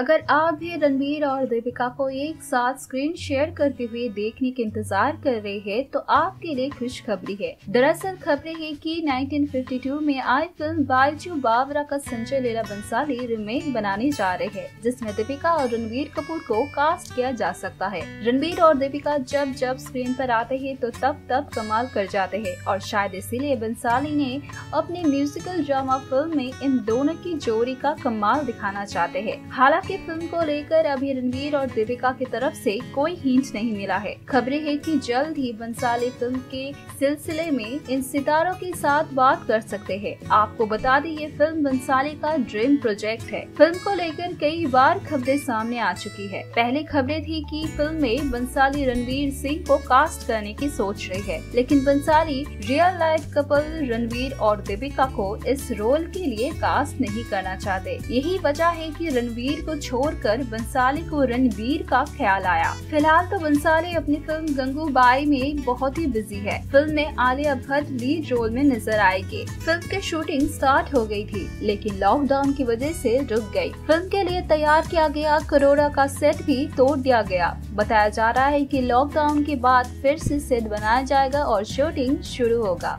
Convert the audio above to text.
अगर आप भी रणबीर और दीपिका को एक साथ स्क्रीन शेयर करते हुए देखने के इंतज़ार कर रहे हैं तो आपके लिए खुशखबरी है। दरअसल खबरें है कि 1952 में आई फ़िल्म बायजू बावरा का संजय लीला बंसाली रिमेक बनाने जा रहे हैं, जिसमें दीपिका और रणबीर कपूर को कास्ट किया जा सकता है। रणबीर और दीपिका जब जब स्क्रीन पर आते हैं तो तब तब कमाल कर जाते हैं, और शायद इसीलिए बंसाली ने अपने म्यूजिकल ड्रामा फ़िल्म में इन दोनों की जोड़ी का कमाल दिखाना चाहते है। हालाँकि की फ़िल्म को लेकर अभी रणवीर और दीपिका की तरफ़ से कोई हिंट नहीं मिला है। खबरें है कि जल्द ही बंसाली फ़िल्म के सिलसिले में इन सितारों के साथ बात कर सकते हैं। आपको बता दें, ये फ़िल्म बंसाली का ड्रीम प्रोजेक्ट है। फ़िल्म को लेकर कई बार खबरें सामने आ चुकी है। पहले खबरें थी कि फ़िल्म में बंसाली रणवीर सिंह को कास्ट करने की सोच रही है। लेकिन Bhansali real life couple Ranveer और दीपिका को इस रोल के लिए कास्ट नहीं करना चाहते। यही वजह है कि रणवीर को छोड़कर बंसाली को रणबीर का ख्याल आया। फ़िलहाल तो बंसाली अपनी फ़िल्म गंगू बाई में बहुत ही बिज़ी है। फ़िल्म में आलिया भट्ट लीड रोल में नज़र आएगी। फ़िल्म की शूटिंग स्टार्ट हो गई थी, लेकिन लॉकडाउन की वजह से रुक गई। फ़िल्म के लिए तैयार किया गया करोड़ा का सेट भी तोड़ दिया गया। बताया जा रहा है कि लॉकडाउन के बाद फिर से सेट बनाया जाएगा और शूटिंग शुरू होगा।